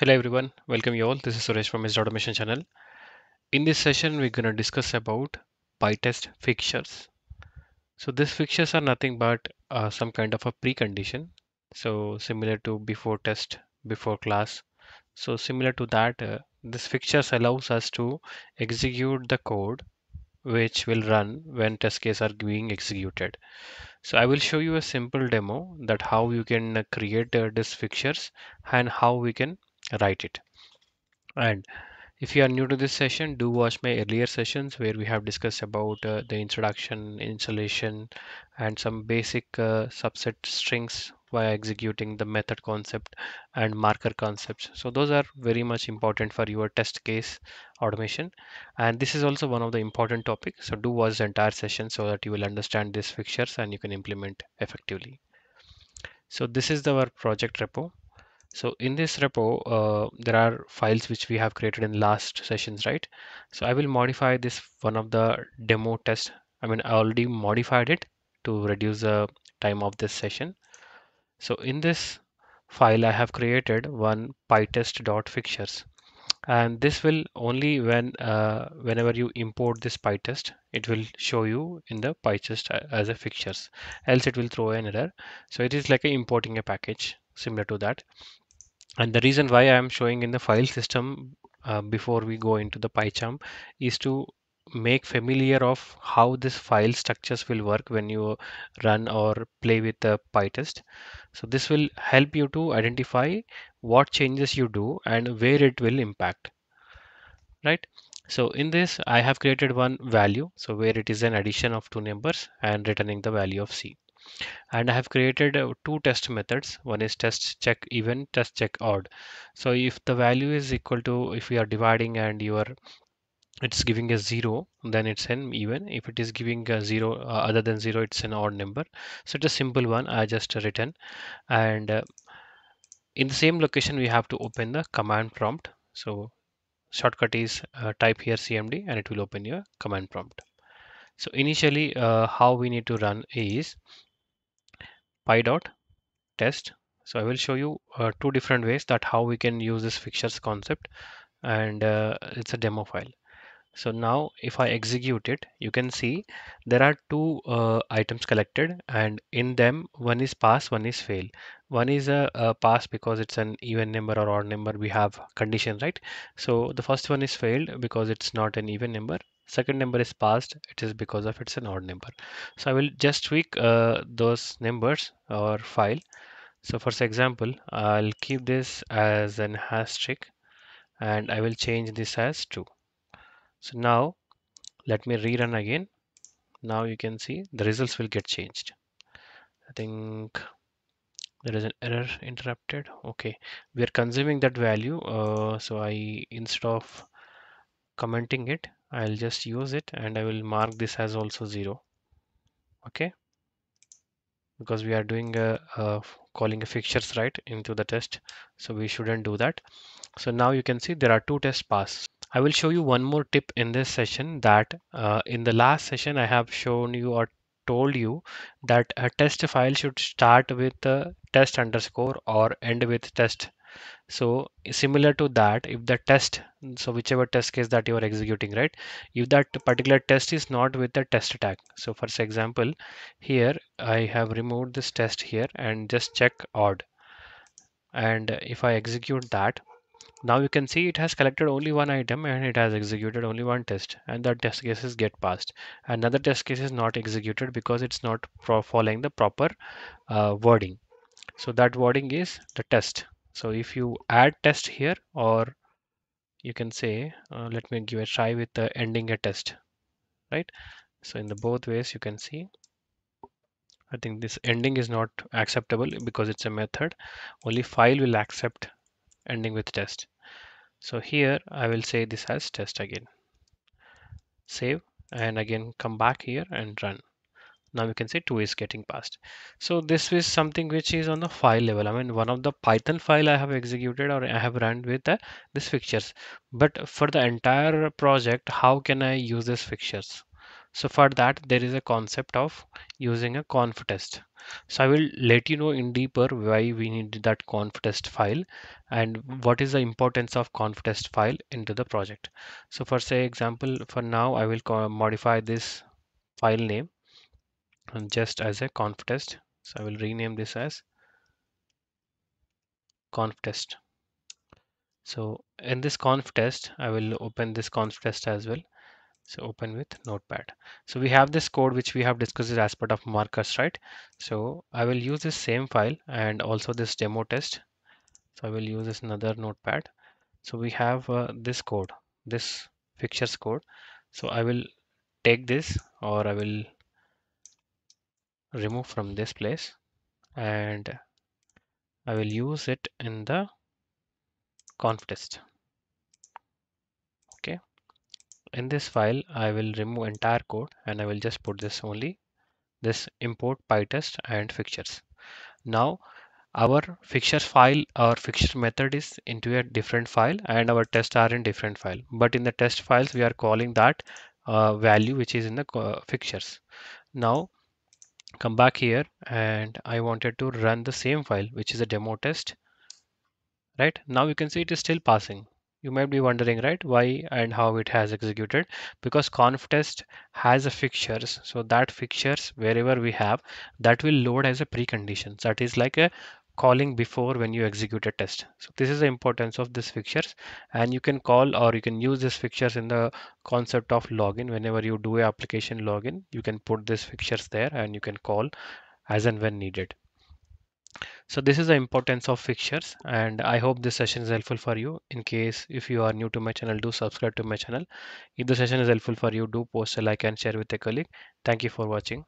Hello everyone, welcome you all. This is Suresh from Mr. Automation channel. In this session, we're going to discuss about PyTest fixtures. So these fixtures are nothing but uh, some kind of a precondition. So similar to before test, before class. So similar to that, uh, this fixtures allows us to execute the code which will run when test case are being executed. So I will show you a simple demo that how you can uh, create uh, these fixtures and how we can write it. And if you are new to this session, do watch my earlier sessions where we have discussed about uh, the introduction, installation, and some basic uh, subset strings via executing the method concept and marker concepts. So those are very much important for your test case automation. And this is also one of the important topics. So do watch the entire session so that you will understand these fixtures and you can implement effectively. So this is our project repo. So in this repo, uh, there are files which we have created in last sessions, right? So I will modify this one of the demo test. I mean, I already modified it to reduce the time of this session. So in this file, I have created one pytest.fixtures. And this will only when uh, whenever you import this pytest, it will show you in the pytest as a fixtures. Else it will throw an error. So it is like a importing a package similar to that. And the reason why I am showing in the file system uh, before we go into the PyCharm is to make familiar of how this file structures will work when you run or play with the PyTest. So this will help you to identify what changes you do and where it will impact, right? So in this, I have created one value. So where it is an addition of two numbers and returning the value of C and I have created uh, two test methods. One is test check even, test check odd. So if the value is equal to, if we are dividing and you are, it's giving a zero, then it's an even. If it is giving a zero uh, other than zero, it's an odd number. So it's a simple one. I just written and uh, in the same location, we have to open the command prompt. So shortcut is uh, type here cmd and it will open your command prompt. So initially, uh, how we need to run is py dot test. So I will show you uh, two different ways that how we can use this fixtures concept and uh, it's a demo file. So now if I execute it, you can see there are two uh, items collected and in them one is pass, one is fail. One is a, a, pass because it's an even number or odd number. We have condition, right? So the first one is failed because it's not an even number. Second number is passed. It is because of it's an odd number. So I will just tweak uh, those numbers or file so for example, I'll keep this as an asterisk and I will change this as 2. So now let me rerun again. Now you can see the results will get changed. I think there is an error interrupted. Okay, we are consuming that value. Uh, so I instead of commenting it, I'll just use it and I will mark this as also 0. Okay? Because we are doing a, a, calling a fixtures right into the test. So we shouldn't do that. So now you can see there are two tests passed. I will show you one more tip in this session that uh, in the last session I have shown you or told you that a test file should start with test underscore or end with test so similar to that, if the test, so whichever test case that you are executing, right? If that particular test is not with the test tag. So for example, here I have removed this test here and just check odd. And if I execute that, now you can see it has collected only one item and it has executed only one test and that test cases get passed. Another test case is not executed because it's not following the proper uh, wording. So that wording is the test so if you add test here or you can say, uh, let me give a try with the ending a test, right? So in the both ways you can see, I think this ending is not acceptable because it's a method. Only file will accept ending with test. So here I will say this as test again. Save and again come back here and run now we can say 2 is getting passed. So this is something which is on the file level. I mean one of the python file i have executed or i have run with the, this fixtures. But for the entire project how can i use this fixtures? So for that, there is a concept of using a conftest. So I will let you know in deeper why we need that conftest file and what is the importance of conftest file into the project. So for say example, for now, I will modify this file name just as a conf test. So I will rename this as conftest. So in this conftest, I will open this conftest as well. So open with notepad. So we have this code which we have discussed as part of markers, right? So I will use this same file and also this demo test. So I will use this another notepad. So we have uh, this code, this fixtures code. So I will take this or I will remove from this place and I will use it in the conftest. Okay. In this file I will remove entire code and I will just put this only this import pytest and fixtures. Now our fixtures file our fixture method is into a different file and our tests are in different file. But in the test files we are calling that uh, value which is in the uh, fixtures. Now come back here and I wanted to run the same file which is a demo test right now you can see it is still passing you might be wondering, right, why and how it has executed because conftest has a fixtures. So that fixtures wherever we have that will load as a precondition. That is like a calling before when you execute a test. So this is the importance of this fixtures and you can call or you can use this fixtures in the concept of login. Whenever you do a application login, you can put this fixtures there and you can call as and when needed. So this is the importance of fixtures and I hope this session is helpful for you. In case if you are new to my channel, do subscribe to my channel. If the session is helpful for you, do post a like and share with a colleague. Thank you for watching.